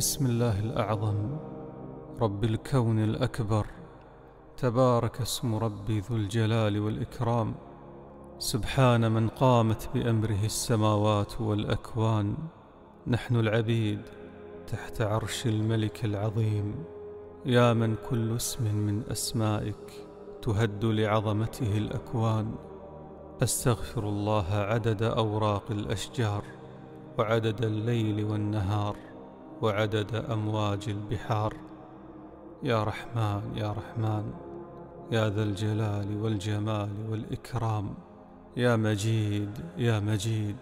بسم الله الأعظم. رب الكون الأكبر. تبارك اسم ربي ذو الجلال والإكرام. سبحان من قامت بأمره السماوات والأكوان. نحن العبيد تحت عرش الملك العظيم. يا من كل اسم من أسمائك تهد لعظمته الأكوان. أستغفر الله عدد أوراق الأشجار وعدد الليل والنهار. وعدد أمواج البحار. يا رحمن يا رحمن يا ذا الجلال والجمال والإكرام. يا مجيد يا مجيد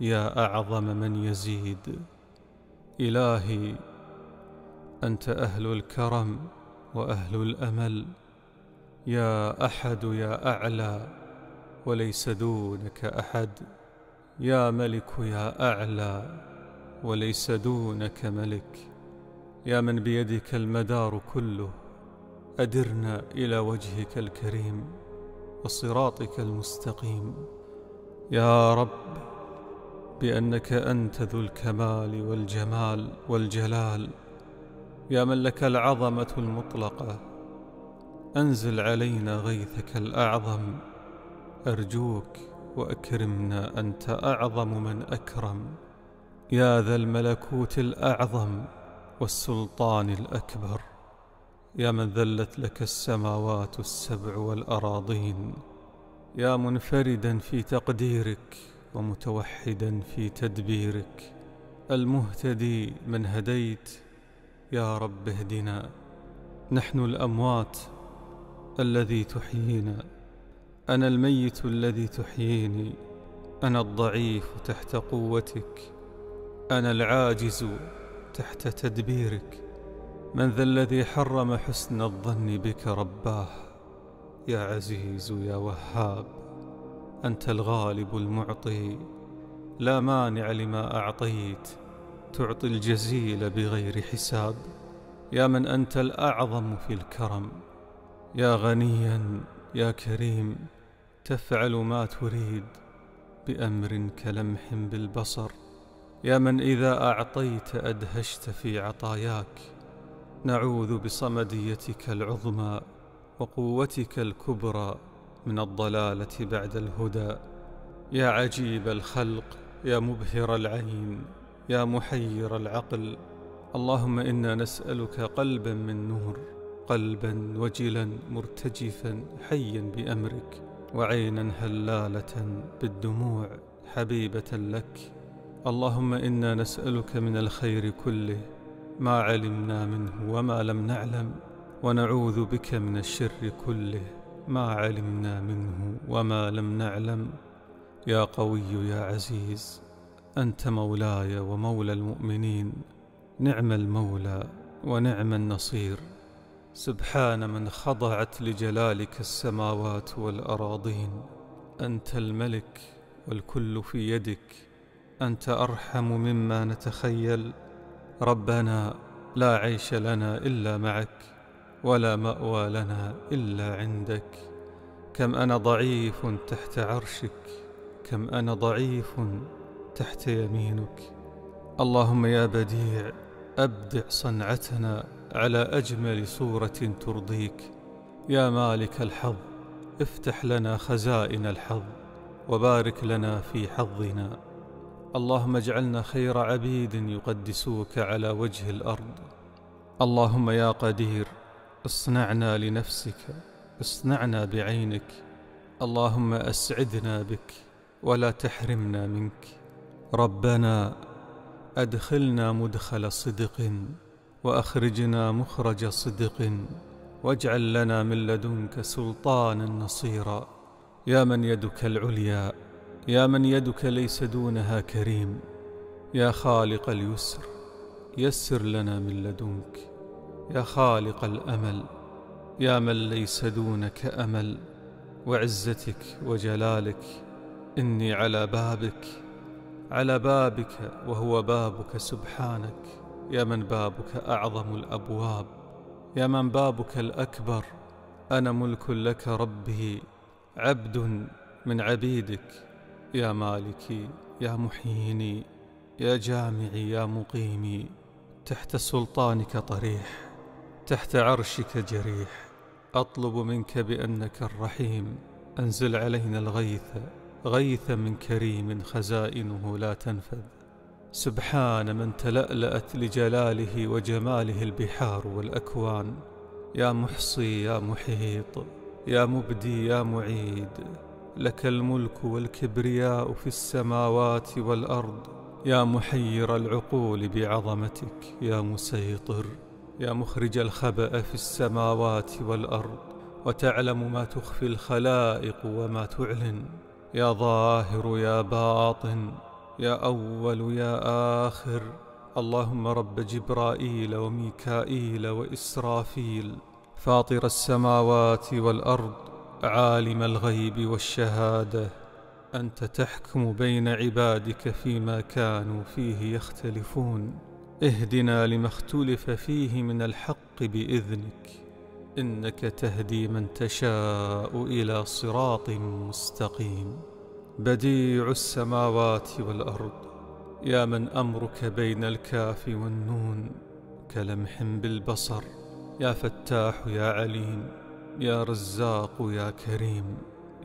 يا أعظم من يزيد. إلهي أنت أهل الكرم وأهل الأمل. يا أحد يا أعلى وليس دونك أحد. يا ملك يا أعلى. وليس دونك ملك. يا من بيدك المدار كله أدرنا إلى وجهك الكريم وصراطك المستقيم. يا رب بأنك أنت ذو الكمال والجمال والجلال. يا من لك العظمة المطلقة أنزل علينا غيثك الأعظم. أرجوك وأكرمنا أنت أعظم من أكرم. يا ذا الملكوت الأعظم والسلطان الأكبر يا من ذلت لك السماوات السبع والأراضين يا منفردا في تقديرك ومتوحدا في تدبيرك المهتدي من هديت يا رب اهدنا. نحن الأموات الذي تحيينا أنا الميت الذي تحييني أنا الضعيف تحت قوتك. أنا العاجز تحت تدبيرك. من ذا الذي حرم حسن الظن بك رباه؟ يا عزيز يا وهاب أنت الغالب المعطي. لا مانع لما أعطيت تعطي الجزيل بغير حساب. يا من أنت الأعظم في الكرم. يا غنيا يا كريم تفعل ما تريد بأمر كلمح بالبصر. يا من إذا أعطيت أدهشت في عطاياك. نعوذ بصمديتك العظمى وقوتك الكبرى من الضلالة بعد الهدى. يا عجيب الخلق يا مبهر العين يا محير العقل. اللهم إنا نسألك قلبا من نور قلبا وجلا مرتجفا حيا بأمرك وعينا هلالة بالدموع حبيبة لك. اللهم إنا نسألك من الخير كله ما علمنا منه وما لم نعلم ونعوذ بك من الشر كله ما علمنا منه وما لم نعلم. يا قوي يا عزيز أنت مولاي ومولى المؤمنين نعم المولى ونعم النصير. سبحان من خضعت لجلالك السماوات والأراضين أنت الملك والكل في يدك. أنت أرحم مما نتخيل. ربنا لا عيش لنا إلا معك ولا مأوى لنا إلا عندك. كم أنا ضعيف تحت عرشك كم أنا ضعيف تحت يمينك. اللهم يا بديع أبدع صنعتنا على أجمل صورة ترضيك. يا مالك الحظ افتح لنا خزائن الحظ وبارك لنا في حظنا. اللهم اجعلنا خير عبيد يقدسوك على وجه الأرض. اللهم يا قدير اصنعنا لنفسك اصنعنا بعينك. اللهم أسعدنا بك ولا تحرمنا منك. ربنا أدخلنا مدخل صدق وأخرجنا مخرج صدق. واجعل لنا من لدنك سلطانا نصيرا. يا من يدك العليا يا من يدك ليس دونها كريم. يا خالق اليسر يسر لنا من لدنك. يا خالق الأمل يا من ليس دونك أمل. وعزتك وجلالك إني على بابك على بابك وهو بابك سبحانك. يا من بابك أعظم الأبواب يا من بابك الأكبر. أنا ملك لك ربي عبد من عبيدك. يا مالكي يا محييني يا جامعي يا مقيمي تحت سلطانك طريح تحت عرشك جريح. أطلب منك بأنك الرحيم أنزل علينا الغيث غيث من كريم خزائنه لا تنفذ. سبحان من تلألأت لجلاله وجماله البحار والأكوان. يا محصي يا محيط يا مبدي يا معيد. لك الملك والكبرياء في السماوات والأرض. يا محير العقول بعظمتك يا مسيطر يا مخرج الخبأ في السماوات والأرض. وتعلم ما تخفي الخلائق وما تعلن. يا ظاهر يا باطن يا أول يا آخر. اللهم رب جبرائيل وميكائيل وإسرافيل. فاطر السماوات والأرض. عالم الغيب والشهادة أنت تحكم بين عبادك فيما كانوا فيه يختلفون. اهدنا لما اختلف فيه من الحق بإذنك إنك تهدي من تشاء إلى صراط مستقيم. بديع السماوات والأرض يا من أمرك بين الكاف والنون كلمح بالبصر يا فتاح يا عليم. يا رزاق يا كريم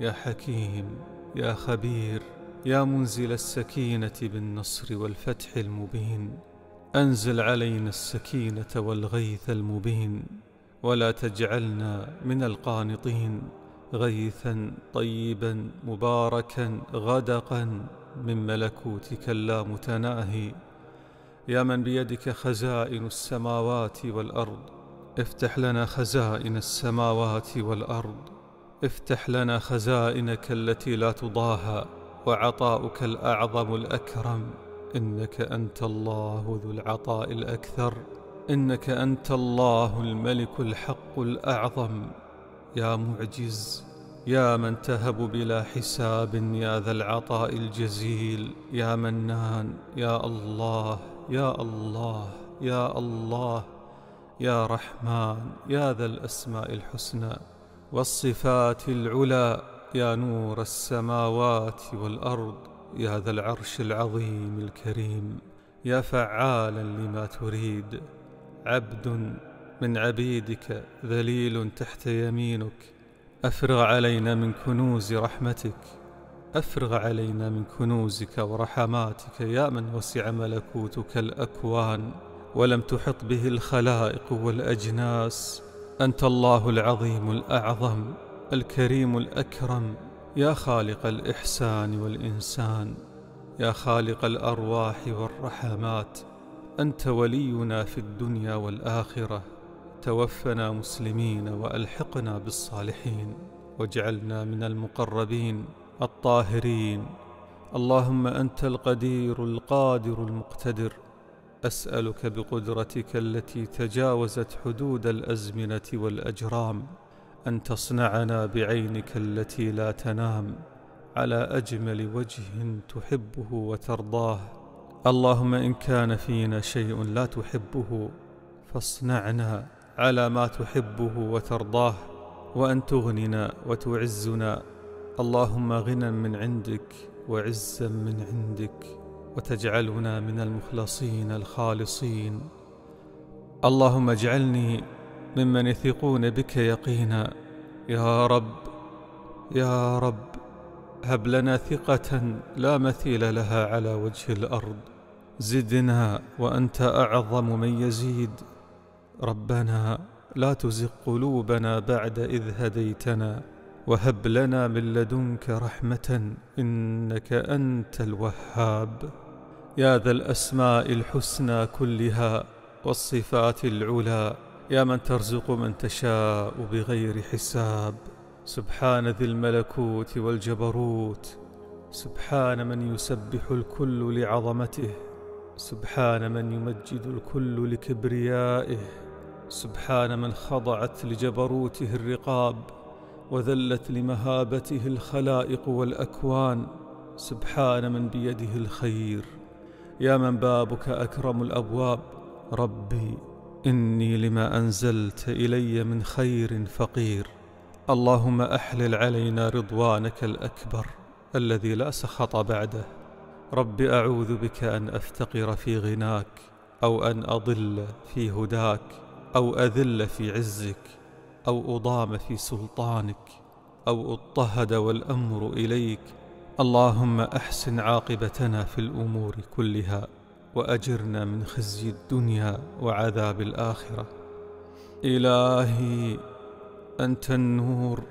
يا حكيم يا خبير يا منزل السكينة بالنصر والفتح المبين. أنزل علينا السكينة والغيث المبين. ولا تجعلنا من القانطين. غيثا طيبا مباركا غدقا. من ملكوتك اللامتناهي يا من بيدك خزائن السماوات والأرض. افتح لنا خزائن السماوات والأرض. افتح لنا خزائنك التي لا تضاهى وعطاؤك الأعظم الأكرم. إنك أنت الله ذو العطاء الأكثر. إنك أنت الله الملك الحق الأعظم. يا معز يا من تهب بلا حساب يا ذا العطاء الجزيل. يا منان يا الله يا الله يا الله. يا رحمن يا ذا الأسماء الحسنى والصفات العلى يا نور السماوات والأرض يا ذا العرش العظيم الكريم يا فعالا لما تريد. عبد من عبيدك ذليل تحت يمينك أفرغ علينا من كنوز رحمتك. أفرغ علينا من كنوزك ورحماتك يا من وسع ملكوتك الأكوان. ولم تحط به الخلائق والأجناس. أنت الله العظيم الأعظم الكريم الأكرم. يا خالق الإحسان والإنسان يا خالق الأرواح والرحمات. أنت ولينا في الدنيا والآخرة. توفنا مسلمين وألحقنا بالصالحين. واجعلنا من المقربين الطاهرين. اللهم أنت القدير القادر المقتدر. أسألك بقدرتك التي تجاوزت حدود الأزمنة والأجرام أن تصنعنا بعينك التي لا تنام على أجمل وجه تحبه وترضاه. اللهم إن كان فينا شيء لا تحبه فاصنعنا على ما تحبه وترضاه. وأن تغننا وتعزنا اللهم غنى من عندك وعزا من عندك. وتجعلنا من المخلصين الخالصين. اللهم اجعلني ممن يثقون بك يقينا. يا رب يا رب هب لنا ثقة لا مثيل لها على وجه الأرض. زدنا وأنت أعظم من يزيد. ربنا لا تزغ قلوبنا بعد إذ هديتنا. وهب لنا من لدنك رحمة إنك أنت الوهاب. يا ذا الأسماء الحسنى كلها والصفات العلى يا من ترزق من تشاء بغير حساب. سبحان ذي الملكوت والجبروت سبحان من يسبح الكل لعظمته سبحان من يمجد الكل لكبريائه سبحان من خضعت لجبروته الرقاب. وذلت لمهابته الخلائق والأكوان. سبحان من بيده الخير. يا من بابك أكرم الأبواب. ربي إني لما أنزلت إلي من خير فقير. اللهم أحلل علينا رضوانك الأكبر الذي لا سخط بعده. رب أعوذ بك أن أفتقر في غناك أو أن أضل في هداك أو أذل في عزك. أو أضام في سلطانك أو اضطهد والأمر إليك. اللهم أحسن عاقبتنا في الأمور كلها وأجرنا من خزي الدنيا وعذاب الآخرة. إلهي أنت النور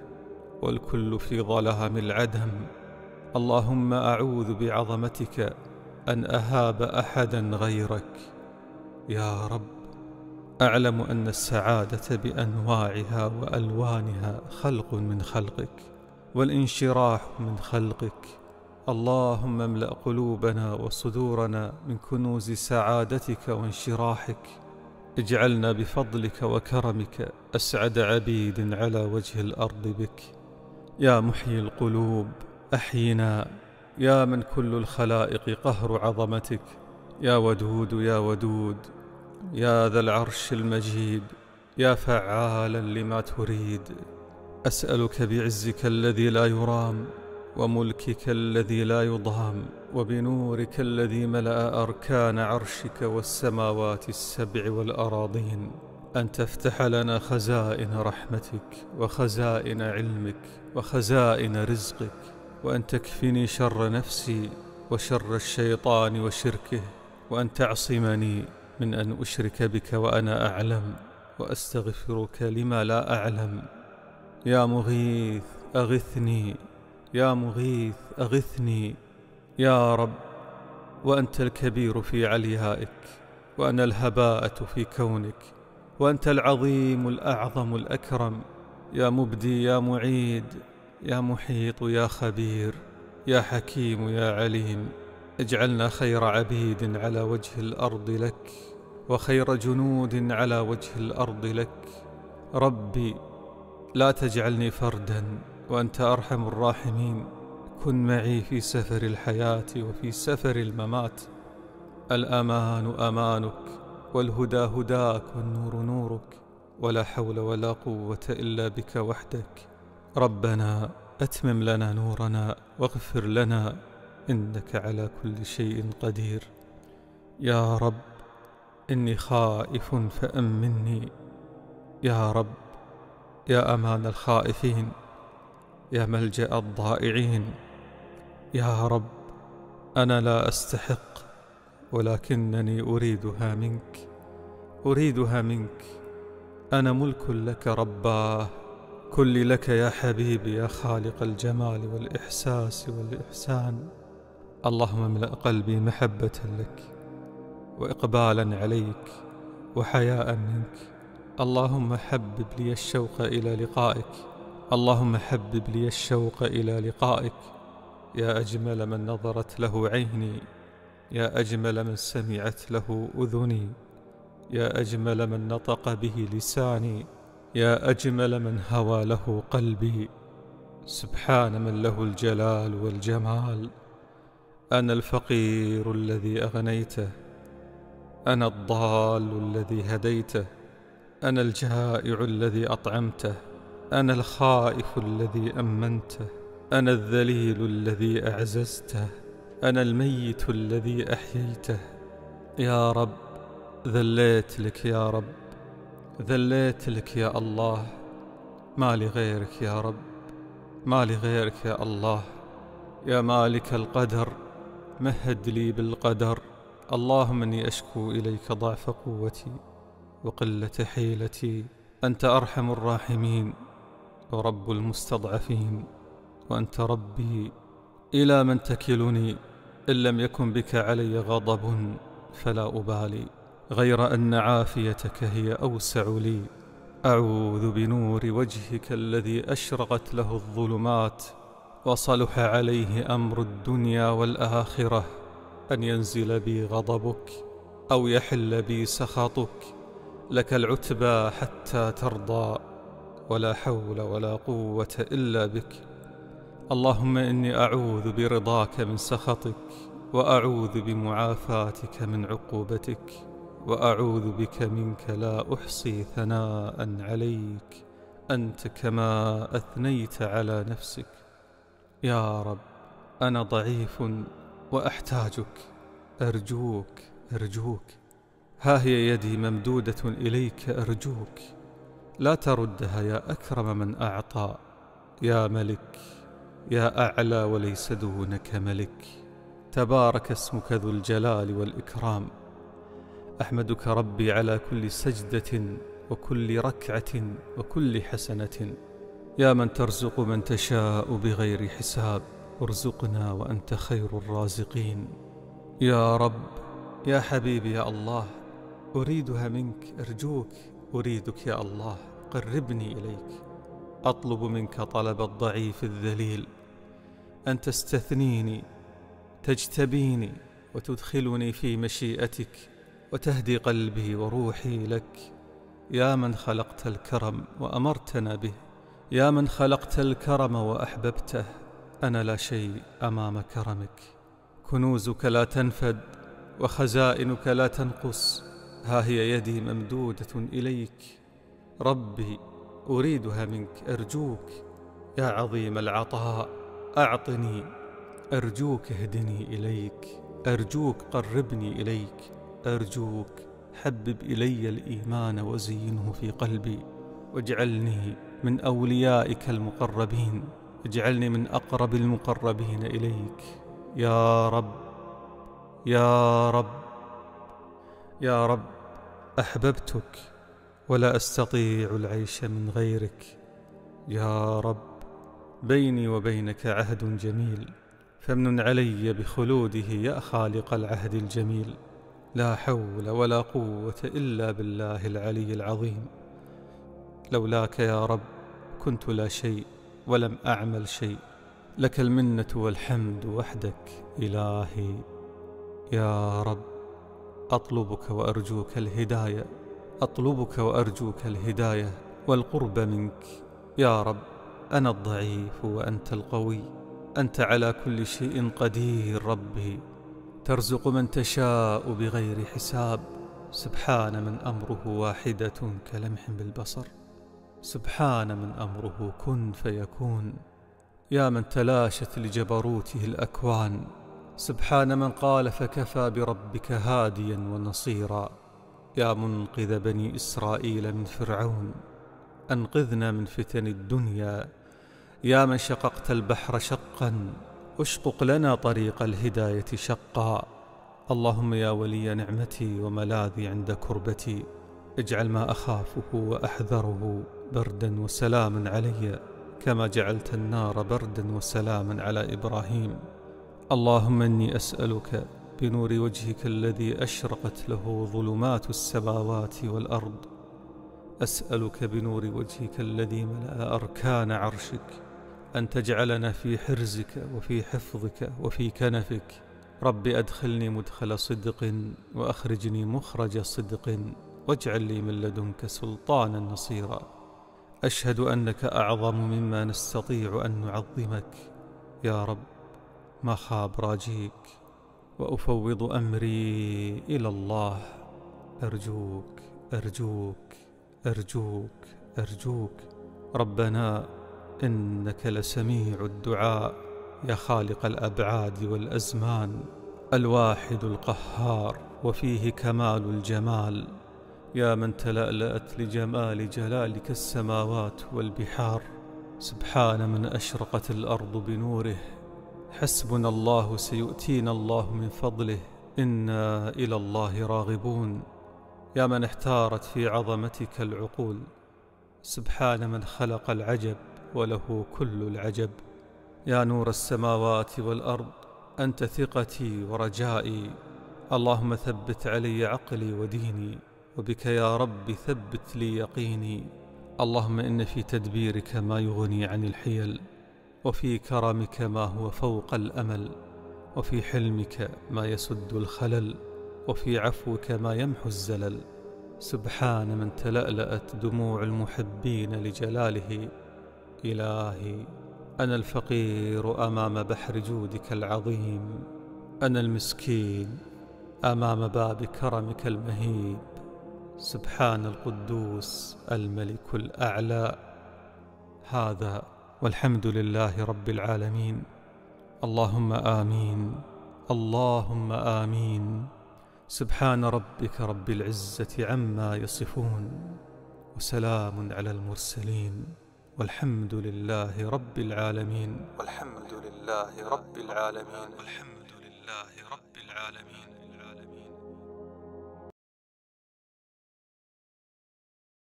والكل في ظلام العدم. اللهم أعوذ بعظمتك أن أهاب أحدا غيرك. يا رب أعلم أن السعادة بأنواعها وألوانها خلق من خلقك والانشراح من خلقك. اللهم املأ قلوبنا وصدورنا من كنوز سعادتك وانشراحك. اجعلنا بفضلك وكرمك أسعد عبيد على وجه الأرض بك. يا محيي القلوب أحينا. يا من كل الخلائق قهر عظمتك. يا ودود يا ودود يا ذا العرش المجيد يا فعالا لما تريد. أسألك بعزك الذي لا يرام وملكك الذي لا يضام وبنورك الذي ملأ أركان عرشك والسماوات السبع والأراضين. أن تفتح لنا خزائن رحمتك وخزائن علمك وخزائن رزقك وأن تكفني شر نفسي وشر الشيطان وشركه وأن تعصمني. من أن أشرك بك وأنا أعلم وأستغفرك لما لا أعلم. يا مغيث أغثني. يا مغيث أغثني. يا رب وأنت الكبير في عليائك وأنا الهباءة في كونك وأنت العظيم الأعظم الأكرم. يا مبدي يا معيد يا محيط يا خبير يا حكيم يا عليم. اجعلنا خير عبيد على وجه الأرض لك. وخير جنود على وجه الأرض لك. ربي لا تجعلني فردا وأنت أرحم الراحمين. كن معي في سفر الحياة وفي سفر الممات. الأمان أمانك والهدى هداك والنور نورك. ولا حول ولا قوة إلا بك وحدك. ربنا أتمم لنا نورنا واغفر لنا إنك على كل شيء قدير. يا رب إني خائف فأمني يا رب يا أمان الخائفين يا ملجأ الضائعين. يا رب أنا لا أستحق ولكنني أريدها منك. أريدها منك. أنا ملك لك رباه. كل لك يا حبيبي يا خالق الجمال والإحساس والإحسان. اللهم املأ قلبي محبة لك. وإقبالا عليك وحياء منك. اللهم حبب لي الشوق إلى لقائك. اللهم حبب لي الشوق إلى لقائك. يا أجمل من نظرت له عيني يا أجمل من سمعت له أذني يا أجمل من نطق به لساني يا أجمل من هوى له قلبي. سبحان من له الجلال والجمال. أنا الفقير الذي أغنيته. أنا الضال الذي هديته أنا الجائع الذي أطعمته أنا الخائف الذي أمنته أنا الذليل الذي أعززته أنا الميت الذي أحييته. يا رب ذليت لك يا رب ذليت لك يا الله. ما لغيرك يا رب ما لغيرك يا الله. يا مالك القدر مهد لي بالقدر. اللهم إني أشكو إليك ضعف قوتي وقلة حيلتي. أنت أرحم الراحمين ورب المستضعفين وأنت ربي. إلى من تكلني إن لم يكن بك علي غضب فلا أبالي. غير أن عافيتك هي أوسع لي. أعوذ بنور وجهك الذي أشرقت له الظلمات وصلح عليه أمر الدنيا والآخرة. أن ينزل بي غضبك أو يحل بي سخطك لك العتبى حتى ترضى ولا حول ولا قوة إلا بك. اللهم إني أعوذ برضاك من سخطك وأعوذ بمعافاتك من عقوبتك وأعوذ بك منك لا أحصي ثناء عليك. أنت كما أثنيت على نفسك. يا رب أنا ضعيف وأحتاجك. أرجوك أرجوك. ها هي يدي ممدودة إليك أرجوك. لا تردها يا أكرم من أعطى. يا ملك يا أعلى وليس دونك ملك. تبارك اسمك ذو الجلال والإكرام. أحمدك ربي على كل سجدة وكل ركعة وكل حسنة. يا من ترزق من تشاء بغير حساب. أرزقنا وأنت خير الرازقين. يا رب يا حبيبي يا الله أريدها منك أرجوك أريدك يا الله قربني إليك. أطلب منك طلب الضعيف الذليل. أن تستثنيني تجتبيني وتدخلني في مشيئتك وتهدي قلبي وروحي لك. يا من خلقت الكرم وأمرتنا به يا من خلقت الكرم وأحببته. أنا لا شيء أمام كرمك. كنوزك لا تنفد وخزائنك لا تنقص. ها هي يدي ممدودة إليك. ربي أريدها منك أرجوك. يا عظيم العطاء أعطني. أرجوك اهدني إليك. أرجوك قربني إليك. أرجوك حبب إلي الإيمان وزينه في قلبي. واجعلني من أوليائك المقربين. اجعلني من أقرب المقربين إليك. يا رب يا رب يا رب أحببتك ولا أستطيع العيش من غيرك. يا رب بيني وبينك عهد جميل فامنن علي بخلوده يا خالق العهد الجميل. لا حول ولا قوة إلا بالله العلي العظيم. لولاك يا رب كنت لا شيء ولم أعمل شيء. لك المنة والحمد وحدك إلهي. يا رب أطلبك وأرجوك الهداية. أطلبك وأرجوك الهداية والقرب منك. يا رب أنا الضعيف وأنت القوي. أنت على كل شيء قدير ربي. ترزق من تشاء بغير حساب. سبحان من أمره واحدة كلمح بالبصر. سبحان من أمره كن فيكون. يا من تلاشت لجبروته الأكوان. سبحان من قال فكفى بربك هاديا ونصيرا. يا منقذ بني إسرائيل من فرعون. أنقذنا من فتن الدنيا. يا من شققت البحر شقا. أشقق لنا طريق الهداية شقا. اللهم يا ولي نعمتي وملاذي عند كربتي. اجعل ما أخافه وأحذره. بردا وسلاما علي كما جعلت النار بردا وسلاما على إبراهيم. اللهم إني أسألك بنور وجهك الذي أشرقت له ظلمات السماوات والأرض. أسألك بنور وجهك الذي ملأ أركان عرشك أن تجعلنا في حرزك وفي حفظك وفي كنفك. رب أدخلني مدخل صدق وأخرجني مخرج صدق واجعل لي من لدنك سلطانا نصيرا. أشهد أنك أعظم مما نستطيع أن نعظمك يا رب. ما خاب راجيك وأفوض أمري إلى الله. أرجوك أرجوك أرجوك أرجوك. ربنا إنك لسميع الدعاء. يا خالق الأبعاد والأزمان الواحد القهار وفيه كمال الجمال. يا من تلألأت لجمال جلالك السماوات والبحار سبحان من أشرقت الأرض بنوره. حسبنا الله سيؤتينا الله من فضله إنا إلى الله راغبون. يا من احتارت في عظمتك العقول سبحان من خلق العجب وله كل العجب. يا نور السماوات والأرض أنت ثقتي ورجائي. اللهم ثبت علي عقلي وديني. وبك يا رب ثبت لي يقيني. اللهم إن في تدبيرك ما يغني عن الحيل وفي كرمك ما هو فوق الأمل وفي حلمك ما يسد الخلل وفي عفوك ما يمحو الزلل. سبحان من تلألأت دموع المحبين لجلاله. إلهي أنا الفقير أمام بحر جودك العظيم. أنا المسكين أمام باب كرمك المهيب سبحان القدوس الملك الأعلى. هذا والحمد لله رب العالمين. اللهم آمين. اللهم آمين. سبحان ربك رب العزة عما يصفون. وسلام على المرسلين. والحمد لله رب العالمين. والحمد لله رب العالمين. والحمد لله رب العالمين.